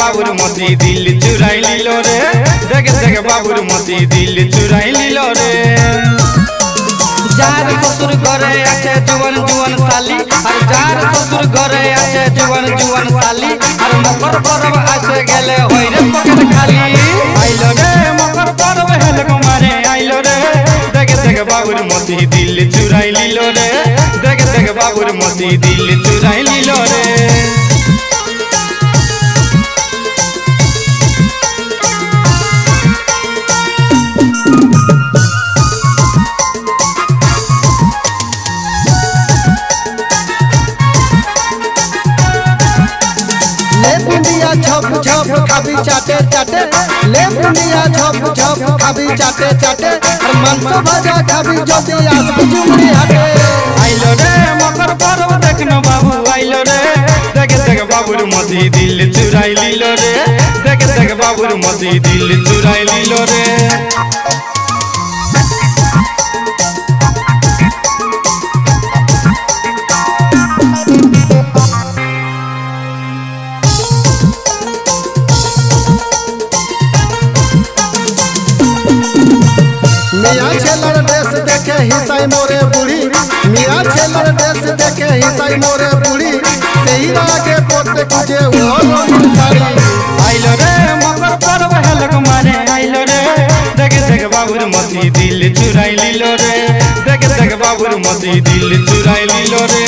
বাবুর মতি দিল চুরাই লিল রে। দেখে দেখে বাবুর মতি দিল चार ससुर घर आछे जुवन जुवन साली। हर चार ससुर घर आछे जुवन जुवन साली। हर मकर पर्व आछे गेले होय रे पकड़ खाली। आइलो रे मकर पर्व हेले कुमारे, आइलो रे। देख देख, बाबूर मोती दिल चुराई लीलो रे। देख देख, बाबूर मोती दिल चुराई लीलो रे। मुनिया झप झप खाबी चाटे चाटे ले मुनिया झप झप खाबी चाटे चाटे और मनसो भजा खाबी ज्योति आस झुमरी हटे आइलो रे मकर पर्व देखनो बाबू आइलो रे देख देख बाबू रे मसी दिल चुराई लीलो रे देख देख बाबू रे मसी दिल चुराई लीलो रे ড্রেস দেখে হিসাই মোরে বুড়ি। মিয়া ছেলের ড্রেস দেখে হিসাই মোরে বুড়ি। সেই রাগে পড়তে খুঁজে আইলো রে মকর পর্ব হেলক মারে আইল রে। দেখে দেখে বাবুর মতি দিল চুরাই লিল রে। দেখে দেখে বাবুর মতি দিল চুরাই লিল রে।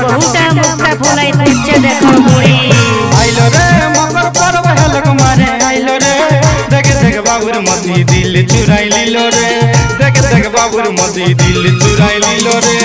বহুটা মুখটা ফুলাই দিচ্ছে দেখো মুড়ি আইলো রে মকর পর্ব হেলক মারে আইলো রে চুরাই লিল রে দেখে দেখে বাবুর মতি দিল চুরাই লিল রে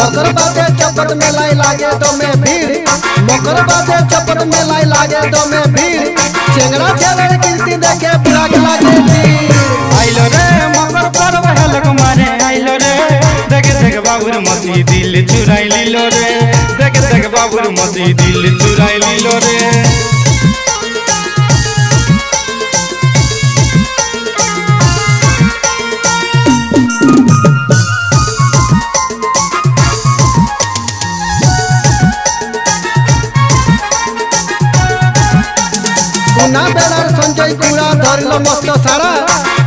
मकर बाजे चपट में लाई लागे तो मैं भीड़। मकर बाजे चपट में लाई लागे तो मैं भीड़। चेंगरा चले कीर्ति देखे पिराग लागे आइलो रे, मकर पर्व हलक मारे, आइलो रे। देख देख बाबूर मसी दिल चुराई लीलो रे। देख देख बाबूर मसी दिल चुराई लीलो रे। কুনা বেলার সঞ্জয় কুড়া ধরল মস্ত সারা।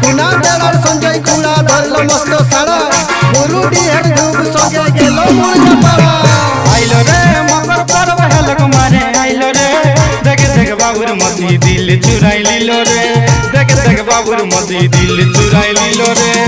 কুনা বেলার সঞ্জয় কুড়া ধরল মস্ত সারা। গুরু হেড ধূপ সঙ্গে গেল মুরগা পাড়া। আইলো রে মকর পর্ব রে। বাবুর মতি দিল চুরাই লিল রে। দেখে দেখে বাবুর মতি দিল চুরাই লিল রে।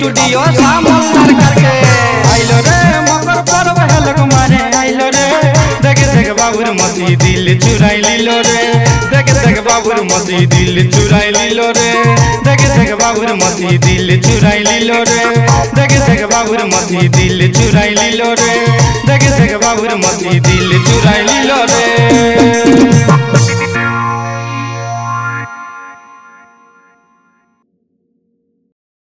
स्टूडियो सामंदर करके। आइलो रे मकर पर्व हेलक मारे आइलो रे। देख देख, बाबूर मसी दिल चुराई लीलो रे। देख देख, बाबूर मसी दिल चुराई लीलो रे। देख देख, बाबूर मसी दिल चुराई लीलो रे। देख देख, बाबूर मसी दिल चुराई लीलो रे। देख देख, बाबूर मसी दिल चुराई लीलो रे।